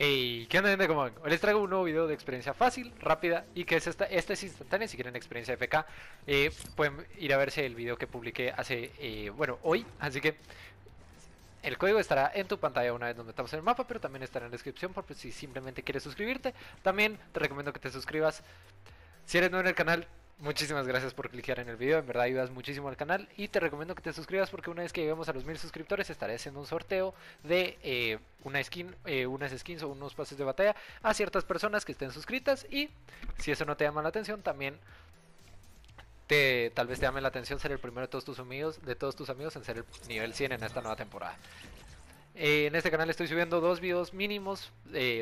Hey, ¿qué onda gente? ¿Cómo van? Hoy les traigo un nuevo video de experiencia fácil, rápida y que es esta, esta es instantánea si quieren experiencia FK eh, pueden ir a verse el video que publiqué hace, eh, bueno, hoy, así que el código estará en tu pantalla una vez nos metamos en el mapa, pero también estará en la descripción por si simplemente quieres suscribirte, también te recomiendo que te suscribas si eres nuevo en el canal, Muchísimas gracias por clicar en el video, en verdad ayudas muchísimo al canal y te recomiendo que te suscribas porque una vez que lleguemos a los mil suscriptores estaré haciendo un sorteo de eh, una skin, eh, unas skins o unos pases de batalla a ciertas personas que estén suscritas y si eso no te llama la atención también te, tal vez te llame la atención ser el primero de todos tus amigos, de todos tus amigos en ser el nivel 100 en esta nueva temporada. Eh, en este canal estoy subiendo dos videos mínimos,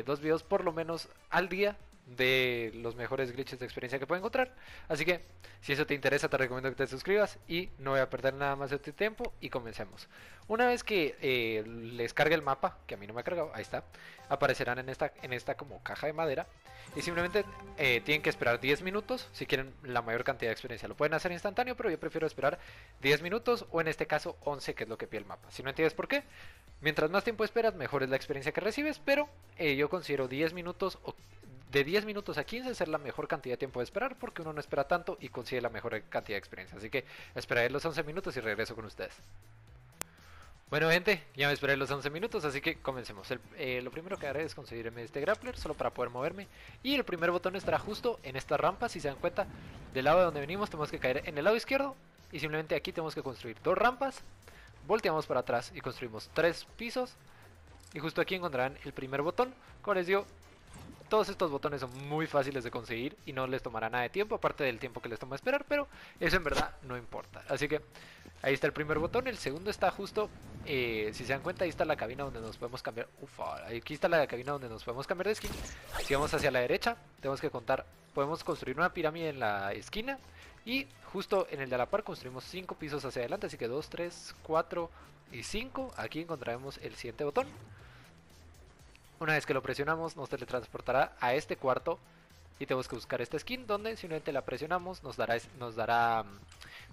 dos videos por lo menos al día de los mejores glitches de experiencia que puedo encontrar. Así que si eso te interesa te recomiendo que te suscribas y no voy a perder nada más de tu tiempo y comencemos. Una vez que eh, les cargue el mapa, que a mí no me ha cargado, ahí está, aparecerán en esta, en esta como caja de madera y simplemente eh, tienen que esperar 10 minutos si quieren la mayor cantidad de experiencia. Lo pueden hacer instantáneo, pero yo prefiero esperar 10 minutos o en este caso 11 que es lo que pide el mapa. Si no entiendes por qué, mientras más tiempo esperas mejor es la experiencia que recibes, pero eh, yo considero 10 minutos o de 10 minutos a 15 ser la mejor cantidad de tiempo de esperar porque uno no espera tanto y consigue la mejor cantidad de experiencia. Así que esperaré los 11 minutos y regreso con ustedes. Bueno gente, ya me esperé los 11 minutos, así que comencemos. Eh, lo primero que haré es conseguirme este grappler solo para poder moverme. Y el primer botón estará justo en esta rampa, si se dan cuenta. Del lado de donde venimos tenemos que caer en el lado izquierdo. Y simplemente aquí tenemos que construir dos rampas. Volteamos para atrás y construimos tres pisos. Y justo aquí encontrarán el primer botón. Como les digo, todos estos botones son muy fáciles de conseguir y no les tomará nada de tiempo, aparte del tiempo que les toma esperar, pero eso en verdad no importa. Así que ahí está el primer botón, el segundo está justo, eh, si se dan cuenta, ahí está la cabina donde nos podemos cambiar. Ufa, aquí está la cabina donde nos podemos cambiar de skin. Si vamos hacia la derecha, tenemos que contar, podemos construir una pirámide en la esquina y justo en el de la par construimos 5 pisos hacia adelante, así que 2, 3, 4 y 5. Aquí encontraremos el siguiente botón. Una vez que lo presionamos nos teletransportará a este cuarto y tenemos que buscar esta skin donde simplemente la presionamos nos dará nos dará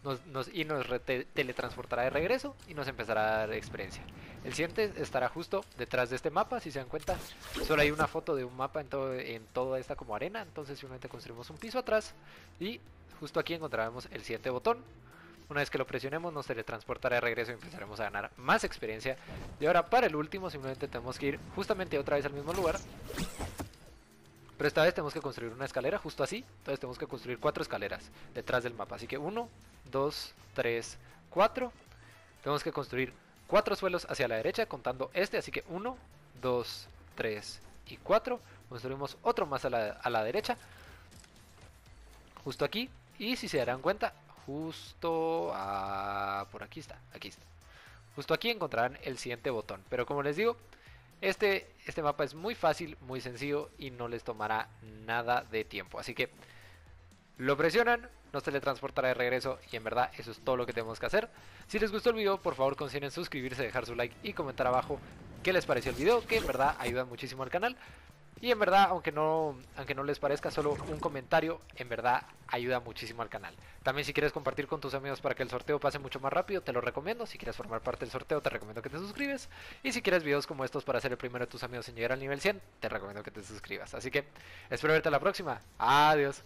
nos, y nos teletransportará de regreso y nos empezará a dar experiencia. El siguiente estará justo detrás de este mapa, si se dan cuenta, solo hay una foto de un mapa en, todo, en toda esta como arena, entonces simplemente construimos un piso atrás y justo aquí encontraremos el siguiente botón una vez que lo presionemos nos teletransportará de regreso y empezaremos a ganar más experiencia. Y ahora para el último simplemente tenemos que ir justamente otra vez al mismo lugar. Pero esta vez tenemos que construir una escalera justo así. Entonces tenemos que construir cuatro escaleras detrás del mapa. Así que 1, 2, 3, 4. Tenemos que construir cuatro suelos hacia la derecha contando este. Así que 1, 2, 3 y 4. Construimos otro más a la, a la derecha. Justo aquí. Y si se darán cuenta, justo a... por aquí está, aquí está. Justo aquí encontrarán el siguiente botón. Pero como les digo, este, este mapa es muy fácil, muy sencillo y no les tomará nada de tiempo. Así que lo presionan, nos teletransportará de regreso y en verdad eso es todo lo que tenemos que hacer. Si les gustó el video, por favor consideren suscribirse, dejar su like y comentar abajo qué les pareció el video, que en verdad ayuda muchísimo al canal. Y en verdad, aunque no, aunque no les parezca solo un comentario, en verdad ayuda muchísimo al canal. También si quieres compartir con tus amigos para que el sorteo pase mucho más rápido, te lo recomiendo. Si quieres formar parte del sorteo, te recomiendo que te suscribes. Y si quieres videos como estos para ser el primero de tus amigos en llegar al nivel 100, te recomiendo que te suscribas. Así que espero verte la próxima. Adiós.